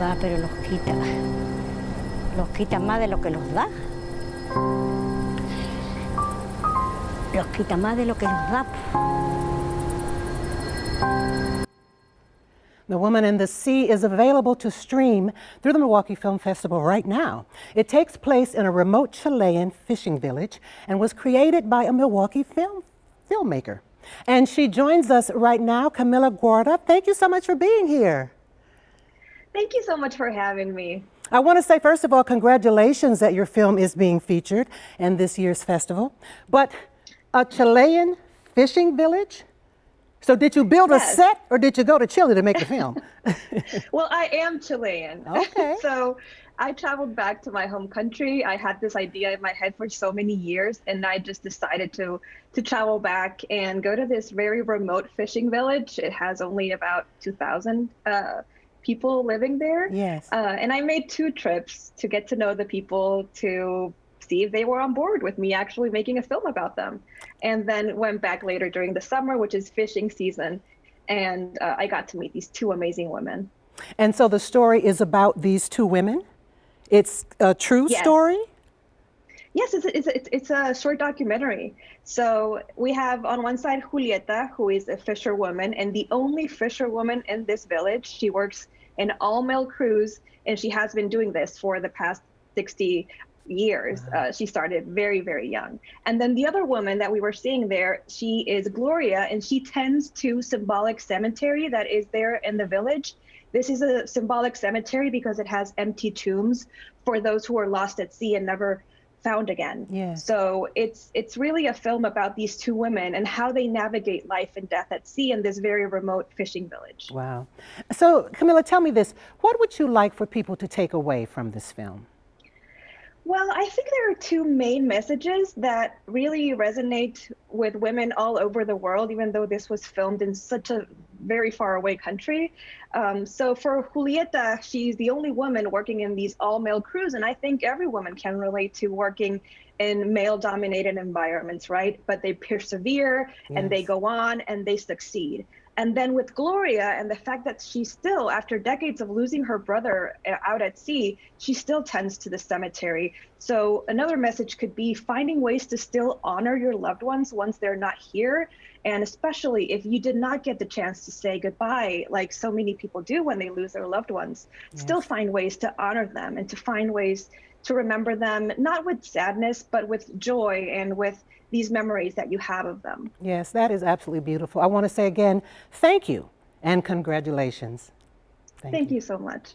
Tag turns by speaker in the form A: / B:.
A: da, pero los quita. Los quita más de lo que los da. Los quita más de lo que los da.
B: The Woman in the Sea is available to stream through the Milwaukee Film Festival right now. It takes place in a remote Chilean fishing village and was created by a Milwaukee film filmmaker. And she joins us right now, Camila Guarda. Thank you so much for being here.
C: Thank you so much for having me.
B: I want to say, first of all, congratulations that your film is being featured in this year's festival. But a Chilean fishing village? So did you build yes. a set or did you go to Chile to make the film?
C: well, I am Chilean.
B: Okay.
C: so I traveled back to my home country. I had this idea in my head for so many years, and I just decided to to travel back and go to this very remote fishing village. It has only about two thousand uh, people living there.
B: Yes.
C: Uh, and I made two trips to get to know the people, to see if they were on board with me actually making a film about them. And then went back later during the summer, which is fishing season. And uh, I got to meet these two amazing women.
B: And so the story is about these two women? It's a true
C: yes.
B: story?
C: Yes, it's a, it's, a, it's a short documentary. So we have on one side Julieta, who is a fisherwoman and the only fisherwoman in this village. She works in all male crews, and she has been doing this for the past 60 years. Uh, she started very, very young. And then the other woman that we were seeing there, she is Gloria, and she tends to symbolic cemetery that is there in the village. This is a symbolic cemetery because it has empty tombs for those who are lost at sea and never found again.
B: Yeah.
C: So it's it's really a film about these two women and how they navigate life and death at sea in this very remote fishing village.
B: Wow. So Camila, tell me this. What would you like for people to take away from this film?
C: Well, I think there are two main messages that really resonate with women all over the world, even though this was filmed in such a very far away country. Um, so for Julieta, she's the only woman working in these all male crews. And I think every woman can relate to working in male dominated environments, right? But they persevere yes. and they go on and they succeed. And then with Gloria and the fact that she still, after decades of losing her brother uh, out at sea, she still tends to the cemetery. So another message could be finding ways to still honor your loved ones once they're not here. And especially if you did not get the chance to say goodbye, like so many people do when they lose their loved ones, yes. still find ways to honor them and to find ways to remember them, not with sadness, but with joy and with these memories that you have of them.
B: Yes, that is absolutely beautiful. I want to say again, thank you and congratulations.
C: Thank, thank you. you so much.